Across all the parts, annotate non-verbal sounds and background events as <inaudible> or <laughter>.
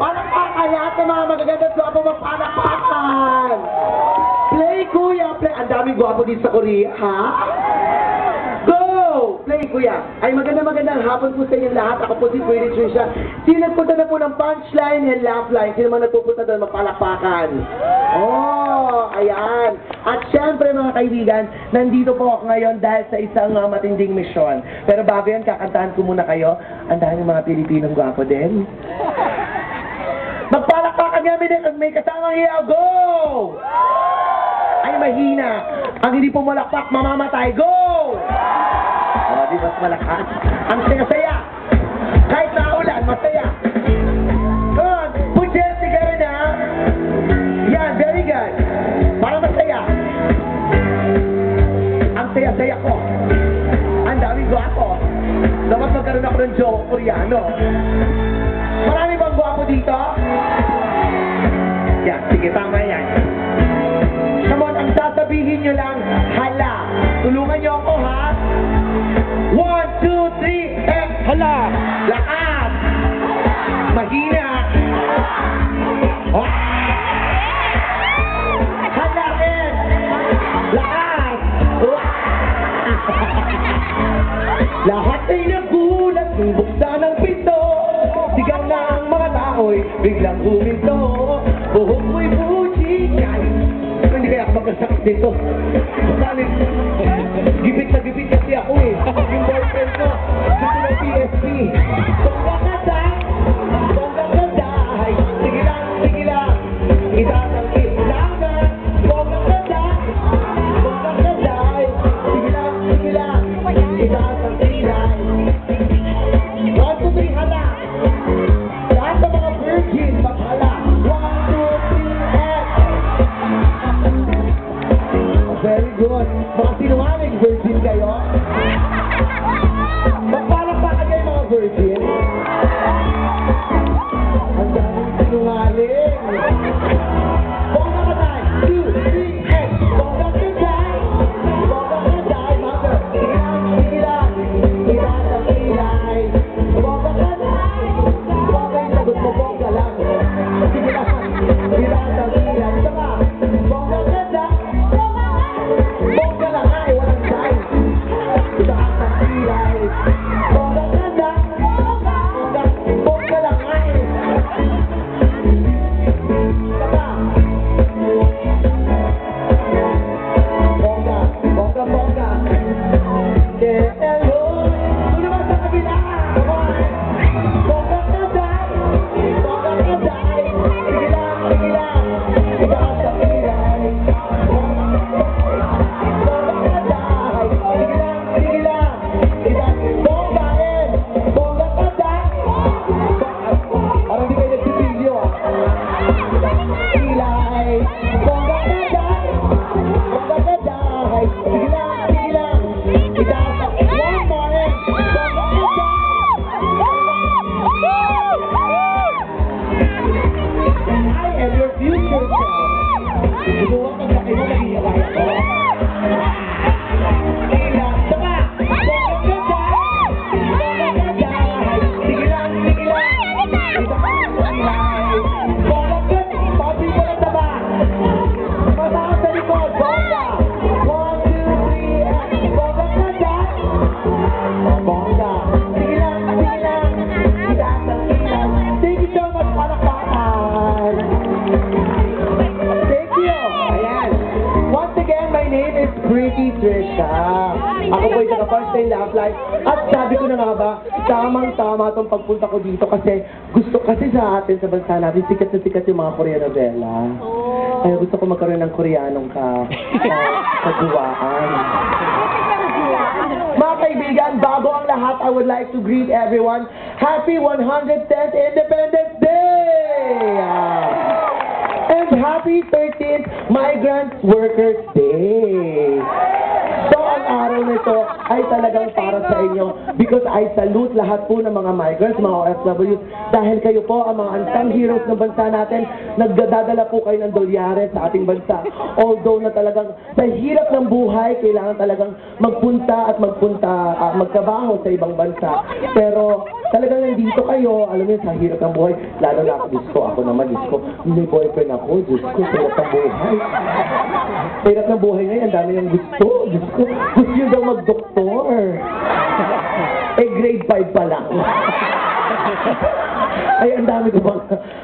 Palakpakan lahat ng mga magaganda at gwapo magpalakpakan! Play, kuya! Play! Ang daming gwapo dito sa Korea, ha? Go! Play, kuya! Ay, maganda magandang hapon po sa inyo lahat. Ako po si Pretty Trisha. Sino nagpunta na po ng punchline and laugh line? Sino man nagpupunta doon magpalakpakan? Oh, ayan. At syempre mga kaibigan, nandito po ako ngayon dahil sa isang uh, matinding misyon. Pero bago yan, kakantahan ko muna kayo. Ang daming mga Pilipinong gwapo din. Magpalakpakan kami din at may kasamang hiyaw. Go! Ay, mahina. Ang hindi pumalakpak, mamamatay. Go! O, di mas malakas. Ang saya-saya. Kahit naulan, masaya. Come on, put your together very good. Para masaya. Ang saya-saya ko. Ang daming gwapo. Dapat magkaroon ako ng joke koreano. Sasabihin nyo lang, hala. Tulungan nyo ako, ha? One, two, three, and hala! Lakas! Mahina! Oh. Hala rin! Lakas! Lahat ay nagulat nung buksan ng pinto Sigaw na ang mga tao'y biglang huminto Buhok mo'y magkasakit dito. Salit. Gipit na gipit kasi ako eh. Yung boyfriend ko. Gusto ng PSP Bongga there kaya ko. Ilang, sama! Bongga ka dahil. Bongga ka dahil. Sige lang, sige lang. taga-First Love Life. At sabi ko na nga ba, tamang-tama itong pagpunta ko dito kasi gusto kasi sa atin, sa bansa natin, sikat na sikat yung mga Korean novela. Kaya gusto ko magkaroon ng Koreanong ka, uh, kaguwaan. Mga kaibigan, bago ang lahat, I would like to greet everyone. Happy 110th Independence Day! And happy 13th Migrant Workers Day! So, ang araw nito ay talagang para sa inyo because I salute lahat po ng mga migrants, mga OFWs. dahil kayo po ang mga unsung heroes ng bansa natin, nagdadala po kayo ng dolyare sa ating bansa. Although na talagang sa hirap ng buhay, kailangan talagang magpunta at magpunta, ah, magtrabaho sa ibang bansa. Pero talagang nandito kayo, alam yun, sa hirap ng buhay, lalo na ako, Diyos ko, ako naman, Diyos ko, may boyfriend ako, Diyos ko, hirap ng buhay. Hirap ng buhay ngayon, ang dami ng gusto, Diyos ko, gusto nyo daw mag-doktor. Eh, grade 5 pa lang. Ay, ang dami ko bang...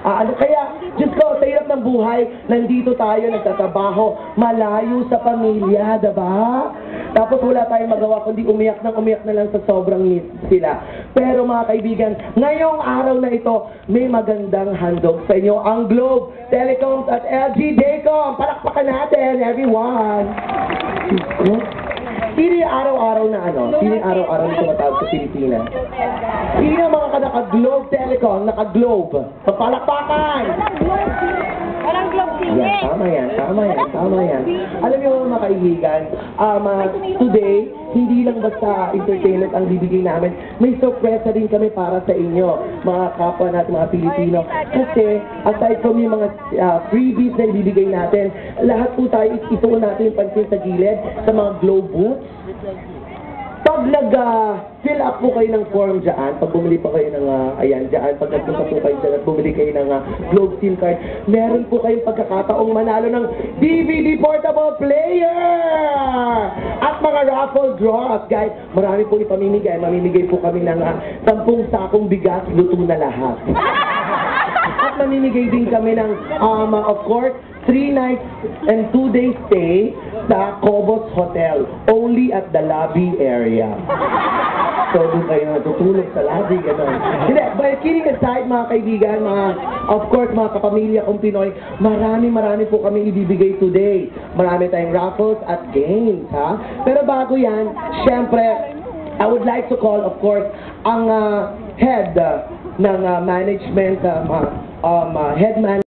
Ah, ano, kaya, Diyos ko, sa hirap ng buhay, nandito tayo, nagtatrabaho, malayo sa pamilya, diba? Tapos wala tayong magawa, kundi umiyak ng umiyak na lang sa sobrang miss sila. Pero mga kaibigan, ngayong araw na ito, may magandang handog sa inyo, ang Globe, Telecoms at LG Daycom. Palakpakan natin, everyone! Sino araw-araw na ano? Sino araw-araw na tumatawag sa Pilipinas? Sino mga ka naka-Globe Telecom, naka-Globe? Papalakpakan! Yan, tama yan, tama yan, tama yan. Alam niyo mga kaibigan, um, today, hindi lang basta entertainment ang bibigay namin, may sorpresa din kami para sa inyo, mga kapwa natin, mga Pilipino. Kasi, aside from yung mga ah, freebies na ibibigay natin, lahat po tayo, ituon natin yung pansin sa gilid, sa mga globe booths, pag nag-fill up po kayo ng form dyan, pag bumili pa kayo ng, ah, ayan, dyan, pag nagpunta po kayo dyan at bumili kayo ng ah, Globe SIM card, meron po kayong pagkakataong manalo ng DVD portable player! At mga raffle draws, guys, marami po ipamimigay. Mamimigay po kami ng ah, 10 sakong bigas, luto na lahat. <laughs> At mamimigay din kami ng, um, of course, three nights and two days stay sa Cobos Hotel, only at the lobby area. So, doon kayo natutulog sa lobby, gano'n. Hindi, but kidding aside, mga kaibigan, mga, of course, mga kapamilya kong Pinoy, marami, marami po kami ibibigay today. Marami tayong raffles at games, ha? Pero bago yan, syempre, I would like to call, of course, ang ah, head ah, ng ah, management, um, ah, um, ah, head man